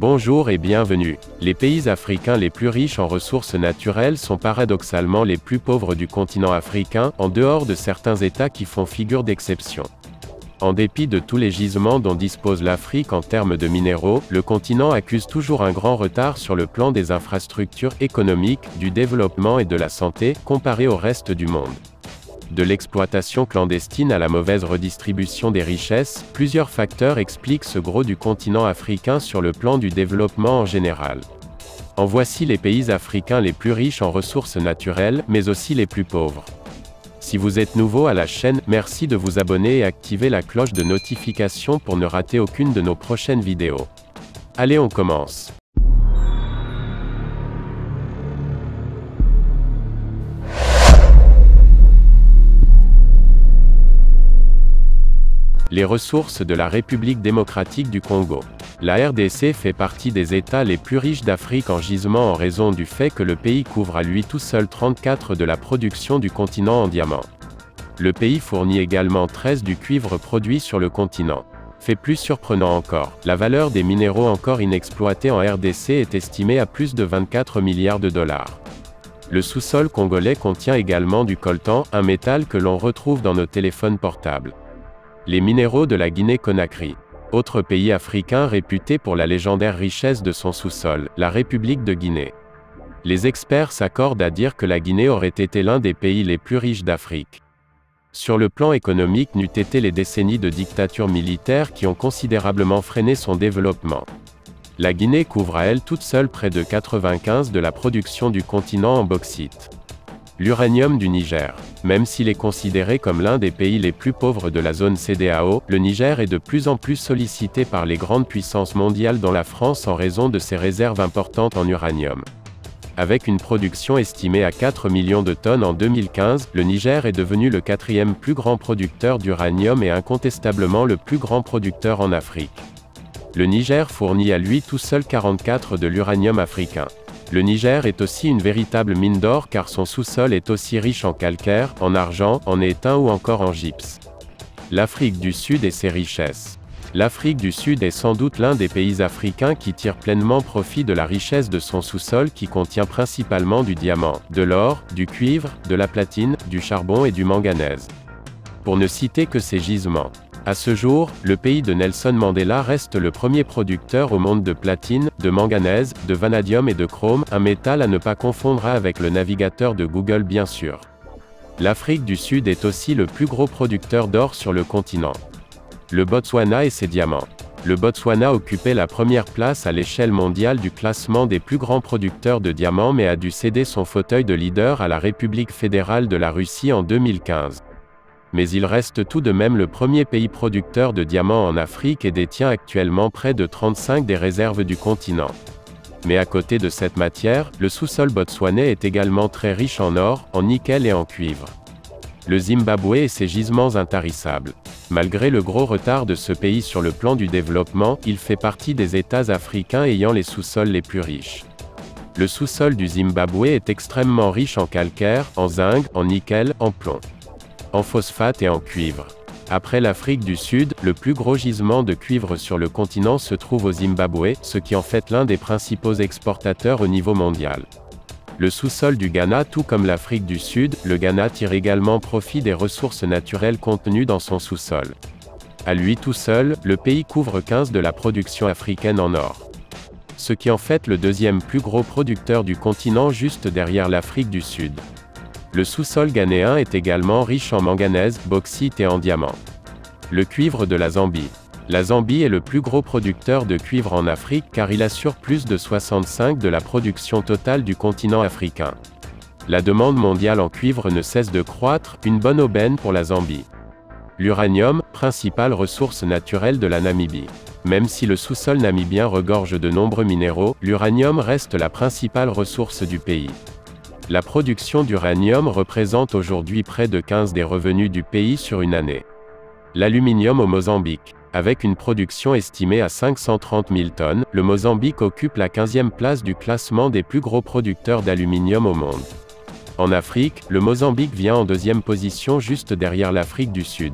Bonjour et bienvenue. Les pays africains les plus riches en ressources naturelles sont paradoxalement les plus pauvres du continent africain, en dehors de certains États qui font figure d'exception. En dépit de tous les gisements dont dispose l'Afrique en termes de minéraux, le continent accuse toujours un grand retard sur le plan des infrastructures économiques, du développement et de la santé, comparé au reste du monde de l'exploitation clandestine à la mauvaise redistribution des richesses, plusieurs facteurs expliquent ce gros du continent africain sur le plan du développement en général. En voici les pays africains les plus riches en ressources naturelles, mais aussi les plus pauvres. Si vous êtes nouveau à la chaîne, merci de vous abonner et activer la cloche de notification pour ne rater aucune de nos prochaines vidéos. Allez on commence. Les ressources de la République démocratique du Congo. La RDC fait partie des États les plus riches d'Afrique en gisement en raison du fait que le pays couvre à lui tout seul 34 de la production du continent en diamants. Le pays fournit également 13 du cuivre produit sur le continent. Fait plus surprenant encore, la valeur des minéraux encore inexploités en RDC est estimée à plus de 24 milliards de dollars. Le sous-sol congolais contient également du coltan, un métal que l'on retrouve dans nos téléphones portables. Les minéraux de la Guinée-Conakry. Autre pays africain réputé pour la légendaire richesse de son sous-sol, la République de Guinée. Les experts s'accordent à dire que la Guinée aurait été l'un des pays les plus riches d'Afrique. Sur le plan économique n'eût été les décennies de dictature militaire qui ont considérablement freiné son développement. La Guinée couvre à elle toute seule près de 95 de la production du continent en bauxite. L'uranium du Niger. Même s'il est considéré comme l'un des pays les plus pauvres de la zone CDAO, le Niger est de plus en plus sollicité par les grandes puissances mondiales dont la France en raison de ses réserves importantes en uranium. Avec une production estimée à 4 millions de tonnes en 2015, le Niger est devenu le quatrième plus grand producteur d'uranium et incontestablement le plus grand producteur en Afrique. Le Niger fournit à lui tout seul 44 de l'uranium africain. Le Niger est aussi une véritable mine d'or car son sous-sol est aussi riche en calcaire, en argent, en étain ou encore en gypse. L'Afrique du Sud et ses richesses. L'Afrique du Sud est sans doute l'un des pays africains qui tire pleinement profit de la richesse de son sous-sol qui contient principalement du diamant, de l'or, du cuivre, de la platine, du charbon et du manganèse. Pour ne citer que ces gisements. À ce jour, le pays de Nelson Mandela reste le premier producteur au monde de platine, de manganèse, de vanadium et de chrome, un métal à ne pas confondre avec le navigateur de Google bien sûr. L'Afrique du Sud est aussi le plus gros producteur d'or sur le continent. Le Botswana et ses diamants. Le Botswana occupait la première place à l'échelle mondiale du classement des plus grands producteurs de diamants mais a dû céder son fauteuil de leader à la République fédérale de la Russie en 2015 mais il reste tout de même le premier pays producteur de diamants en Afrique et détient actuellement près de 35 des réserves du continent. Mais à côté de cette matière, le sous-sol botswanais est également très riche en or, en nickel et en cuivre. Le Zimbabwe et ses gisements intarissables. Malgré le gros retard de ce pays sur le plan du développement, il fait partie des États africains ayant les sous-sols les plus riches. Le sous-sol du Zimbabwe est extrêmement riche en calcaire, en zinc, en nickel, en plomb en phosphate et en cuivre. Après l'Afrique du Sud, le plus gros gisement de cuivre sur le continent se trouve au Zimbabwe, ce qui en fait l'un des principaux exportateurs au niveau mondial. Le sous-sol du Ghana tout comme l'Afrique du Sud, le Ghana tire également profit des ressources naturelles contenues dans son sous-sol. À lui tout seul, le pays couvre 15 de la production africaine en or. Ce qui en fait le deuxième plus gros producteur du continent juste derrière l'Afrique du Sud. Le sous-sol ghanéen est également riche en manganèse, bauxite et en diamants. Le cuivre de la Zambie. La Zambie est le plus gros producteur de cuivre en Afrique car il assure plus de 65 de la production totale du continent africain. La demande mondiale en cuivre ne cesse de croître, une bonne aubaine pour la Zambie. L'uranium, principale ressource naturelle de la Namibie. Même si le sous-sol namibien regorge de nombreux minéraux, l'uranium reste la principale ressource du pays. La production d'uranium représente aujourd'hui près de 15 des revenus du pays sur une année. L'aluminium au Mozambique. Avec une production estimée à 530 000 tonnes, le Mozambique occupe la 15e place du classement des plus gros producteurs d'aluminium au monde. En Afrique, le Mozambique vient en deuxième position juste derrière l'Afrique du Sud.